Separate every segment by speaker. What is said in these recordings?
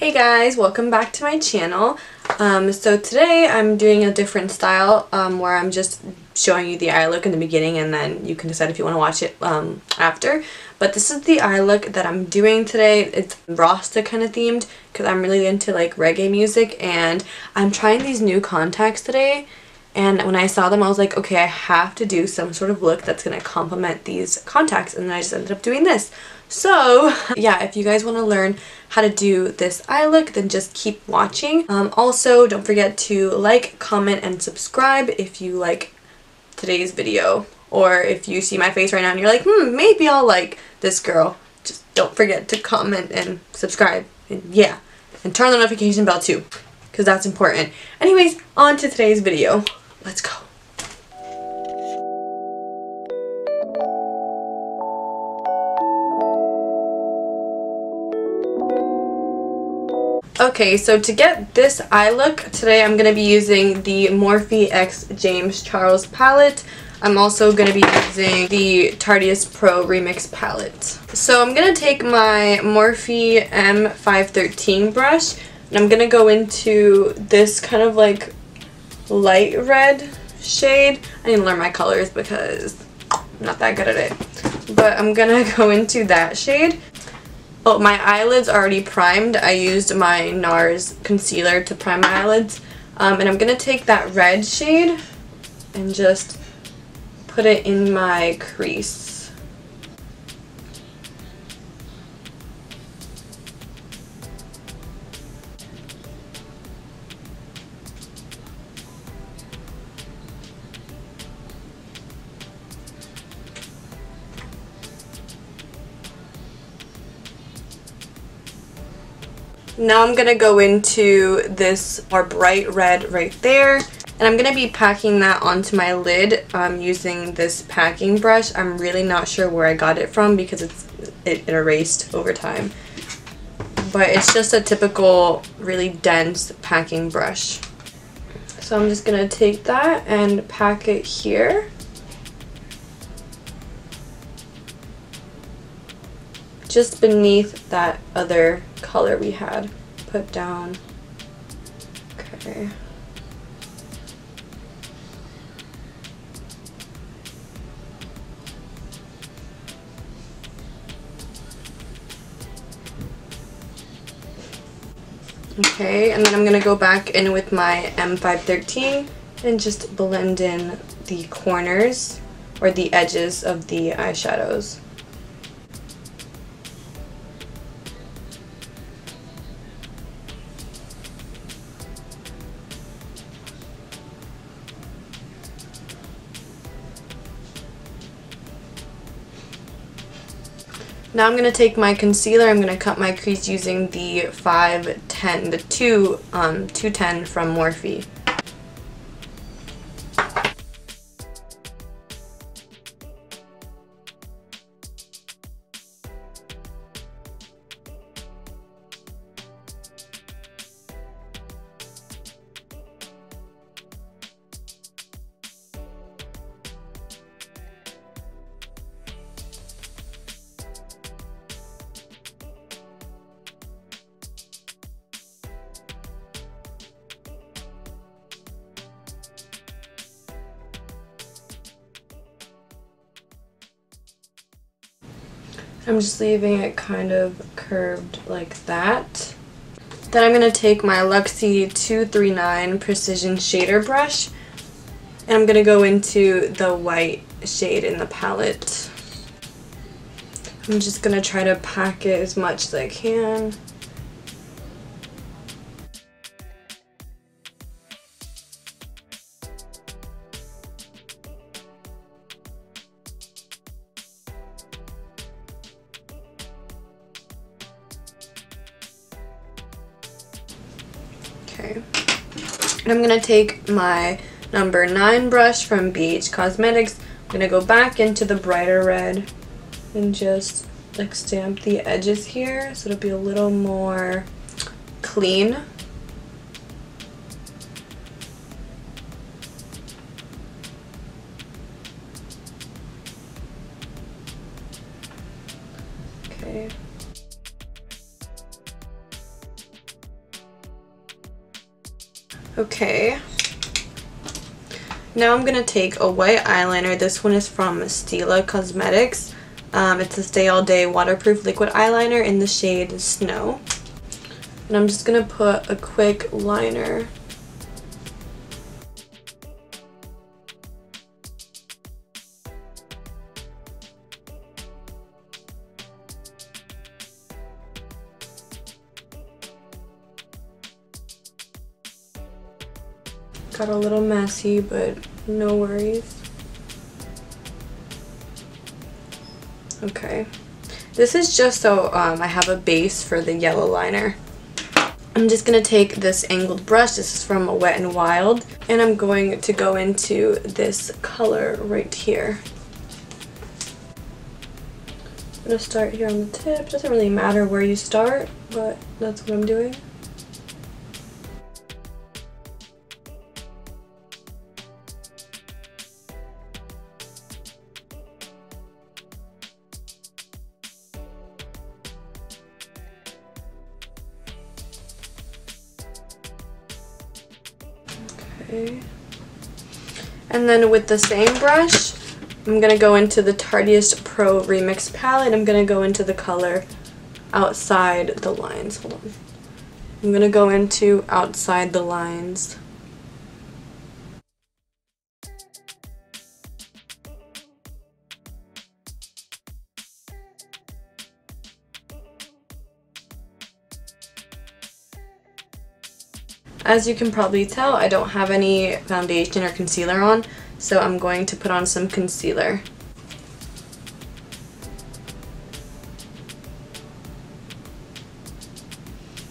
Speaker 1: Hey guys, welcome back to my channel. Um, so today I'm doing a different style um, where I'm just showing you the eye look in the beginning and then you can decide if you want to watch it um, after. But this is the eye look that I'm doing today. It's Rasta kind of themed because I'm really into like reggae music and I'm trying these new contacts today and when I saw them I was like okay I have to do some sort of look that's going to complement these contacts and then I just ended up doing this. So yeah, if you guys want to learn how to do this eye look, then just keep watching. Um, also, don't forget to like, comment, and subscribe if you like today's video. Or if you see my face right now and you're like, hmm, maybe I'll like this girl. Just don't forget to comment and subscribe. And yeah, and turn the notification bell too, because that's important. Anyways, on to today's video. Let's go. Okay, so to get this eye look, today I'm going to be using the Morphe X James Charles palette. I'm also going to be using the Tarteist Pro Remix palette. So I'm going to take my Morphe M513 brush and I'm going to go into this kind of like light red shade. I need to learn my colors because I'm not that good at it. But I'm going to go into that shade Oh, my eyelids are already primed. I used my NARS concealer to prime my eyelids. Um, and I'm going to take that red shade and just put it in my crease. Now I'm going to go into this more bright red right there. And I'm going to be packing that onto my lid um, using this packing brush. I'm really not sure where I got it from because it's it, it erased over time. But it's just a typical really dense packing brush. So I'm just going to take that and pack it here. Just beneath that other color we had put down. Okay. Okay, and then I'm going to go back in with my M513 and just blend in the corners or the edges of the eyeshadows. Now I'm going to take my concealer, I'm going to cut my crease using the 510, the 2, um, 210 from Morphe. I'm just leaving it kind of curved like that. Then I'm going to take my Luxie 239 Precision Shader Brush and I'm going to go into the white shade in the palette. I'm just going to try to pack it as much as I can. And I'm going to take my number 9 brush from BH Cosmetics. I'm going to go back into the brighter red and just like stamp the edges here so it'll be a little more clean. Now I'm going to take a white eyeliner. This one is from Stila Cosmetics. Um, it's a Stay All Day Waterproof Liquid Eyeliner in the shade Snow. And I'm just going to put a quick liner got a little messy, but no worries. Okay. This is just so um, I have a base for the yellow liner. I'm just going to take this angled brush, this is from Wet n Wild, and I'm going to go into this color right here. I'm going to start here on the tip. Doesn't really matter where you start, but that's what I'm doing. Okay. And then with the same brush, I'm going to go into the Tarteist Pro Remix palette. I'm going to go into the color outside the lines. Hold on. I'm going to go into outside the lines. As you can probably tell, I don't have any foundation or concealer on, so I'm going to put on some concealer.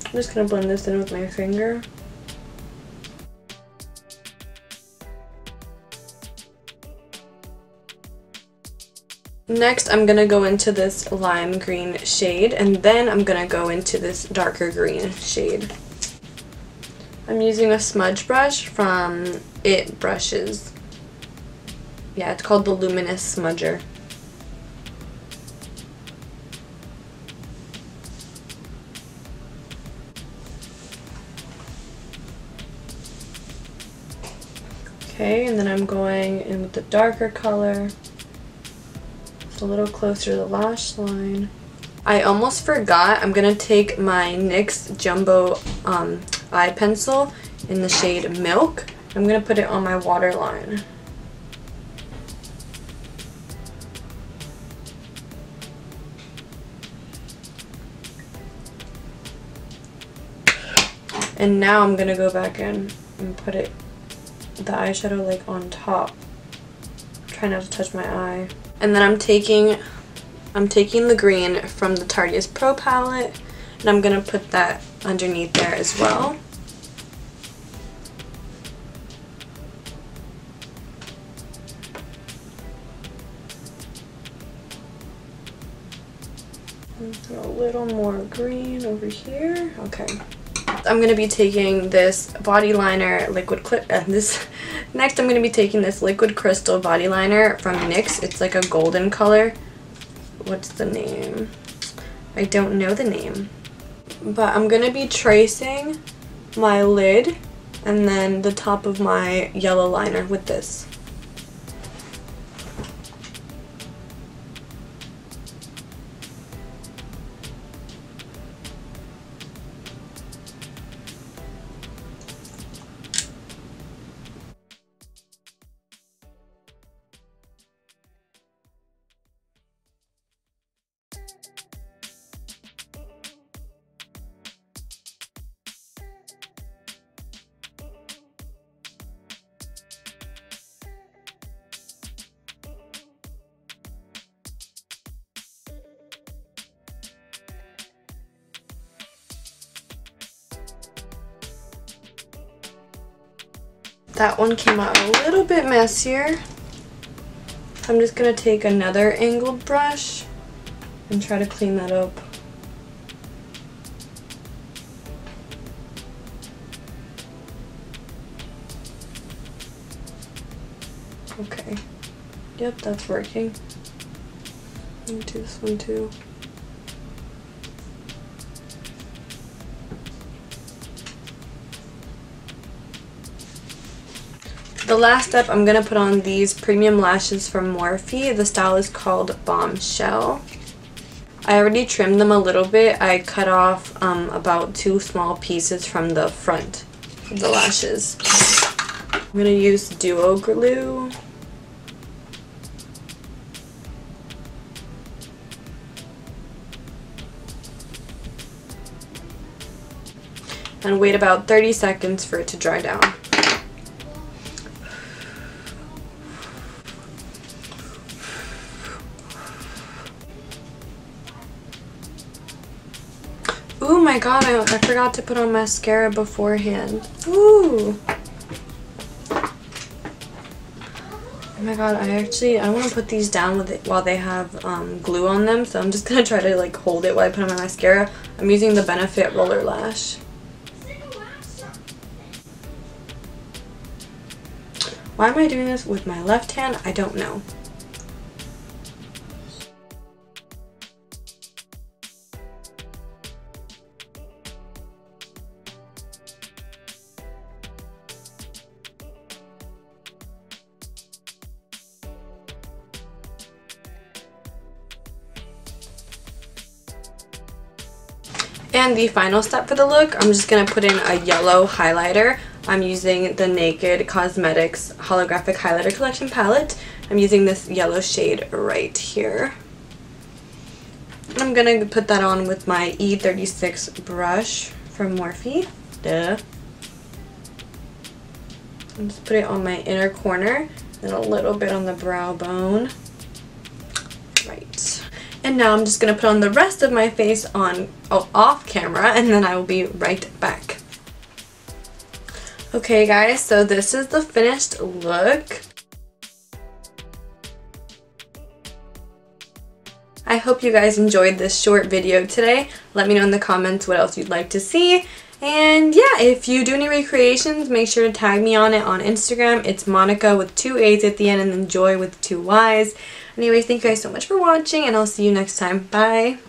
Speaker 1: I'm just going to blend this in with my finger. Next, I'm going to go into this lime green shade, and then I'm going to go into this darker green shade. I'm using a smudge brush from It Brushes. Yeah, it's called the Luminous Smudger. Okay, and then I'm going in with the darker color. It's a little closer to the lash line. I almost forgot, I'm going to take my NYX Jumbo um, eye pencil in the shade Milk. I'm going to put it on my waterline. And now I'm going to go back in and put it, the eyeshadow like on top. Try not to touch my eye. And then I'm taking I'm taking the green from the Tarteist Pro palette and I'm going to put that underneath there as well. Throw a little more green over here. Okay. I'm going to be taking this body liner liquid clip and uh, this next I'm going to be taking this liquid crystal body liner from NYX. It's like a golden color what's the name? I don't know the name. But I'm going to be tracing my lid and then the top of my yellow liner with this. That one came out a little bit messier. I'm just going to take another angled brush and try to clean that up. Okay. Yep, that's working. Let me do this one too. The last step, I'm going to put on these premium lashes from Morphe. The style is called Bombshell. I already trimmed them a little bit. I cut off um, about two small pieces from the front of the lashes. I'm going to use Duo Glue. And wait about 30 seconds for it to dry down. My god, I, I forgot to put on mascara beforehand. Ooh. Oh my god, I actually, I want to put these down with it while they have um, glue on them. So I'm just going to try to like hold it while I put on my mascara. I'm using the Benefit Roller Lash. Why am I doing this with my left hand? I don't know. And the final step for the look, I'm just going to put in a yellow highlighter. I'm using the Naked Cosmetics Holographic Highlighter Collection palette. I'm using this yellow shade right here. I'm going to put that on with my E36 brush from Morphe. Duh. And just put it on my inner corner and a little bit on the brow bone. And now I'm just going to put on the rest of my face on oh, off camera and then I will be right back. Okay guys, so this is the finished look. I hope you guys enjoyed this short video today. Let me know in the comments what else you'd like to see. And yeah, if you do any recreations, make sure to tag me on it on Instagram. It's Monica with two A's at the end and then Joy with two Y's. Anyway, thank you guys so much for watching and I'll see you next time. Bye!